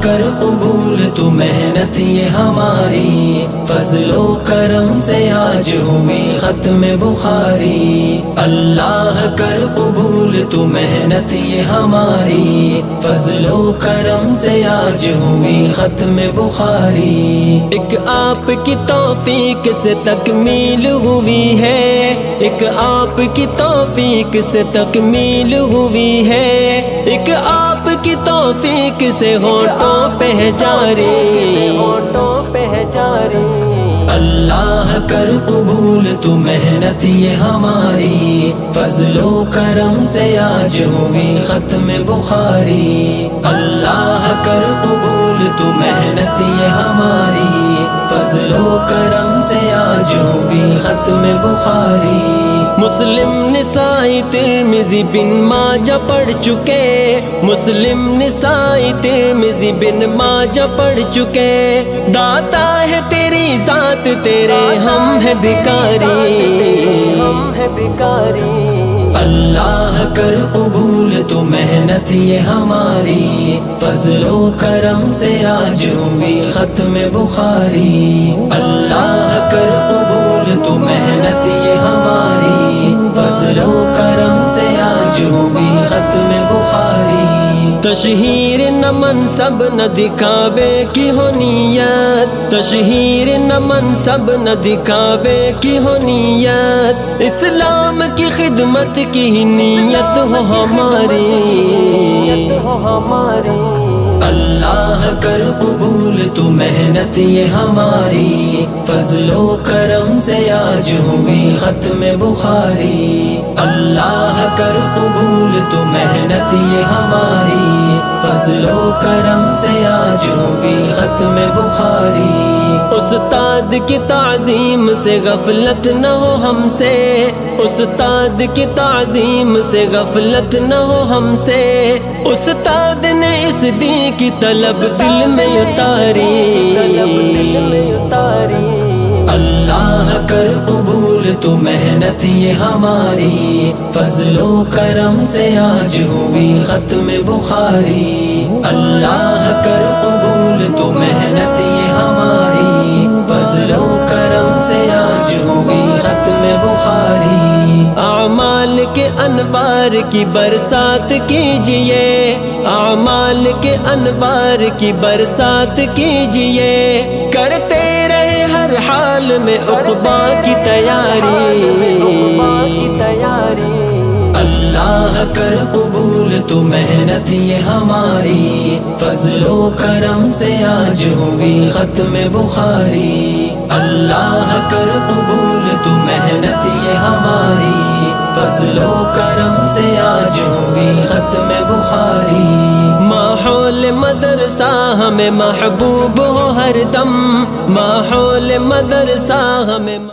कर कबूल, तू मेहनत ये हमारी। फजलो करम से आज हुई खत्म बुखारी। अल्लाह कर कबूल, तू मेहनत ये हमारी। फजलो करम से आज हुई खत्म बुखारी। एक आपकी तौफीक से तकमील हुई है। एक आपकी तौफीक से तकमील हुई है। एक आपकी तौफीक से होठों पे पे जारी। अल्लाह कर कबूल, तू मेहनत ये हमारी। फजलो करम से आज हुई खत्म बुखारी। अल्लाह कर कबूल, तू मेहनत ये हमारी। फजलो करम से बुखारी। मुस्लिम निसाई तिरमिजी बिन माजा पढ़ चुके। मुस्लिम निसाई तिरमिजी बिन माजा पढ़ चुके। दाता है तेरी जात, तेरे हम है भिकारी हम है भिकारी अल्लाह कर कबूल तो मेहनत ये हमारी। फजलो करम से आज हुई खत्म बुखारी। अल्लाह कर कबूल तो मेहनत तशहीर नमन सब न दिखावे की हो नीयत। तशहीर नमन सब न दिखावे की हो नीयत। इस्लाम की खिदमत की नीयत हो हमारी। हो हमारी। अल्लाह कर कबूल, तू मेहनत ये हमारी। फजलो करम से आज हुई खत्म बुखारी। अल्लाह कर कबूल, तू मेहनत ये हमारी। फजलो करम से आज हुई खत्म बुखारी। उस्ताद की ताजीम से गफलत न हो हमसे। उस्ताद की ताजीम से गफलत न हो हमसे। उस्ताद ने दी की तलब दिल में उतारी। अल्लाह कर कबूल, तू मेहनत ये हमारी। फजलो करम से आज हुई खत्म बुखारी। अल्लाह कर कबूल, तू मेहनत ये हमारी। फजलो करम से आज हुई खत्म बुखारी। के अनवार की बरसात कीजिए। आमाल के अनवार की बरसात कीजिए। करते रहे हर हाल में उकबा की तैयारी। तैयारी। अल्लाह कर कबूल तो मेहनत ये हमारी। फजलो करम से आज हुई खत्म बुखारी। अल्लाह कर कबूल तो मेहनत ये हमारी। फजलो करम से आज हुई खत्म बुखारी। माहौल मदरसा हमें महबूब हो हर दम। माहौल मदरसा हमें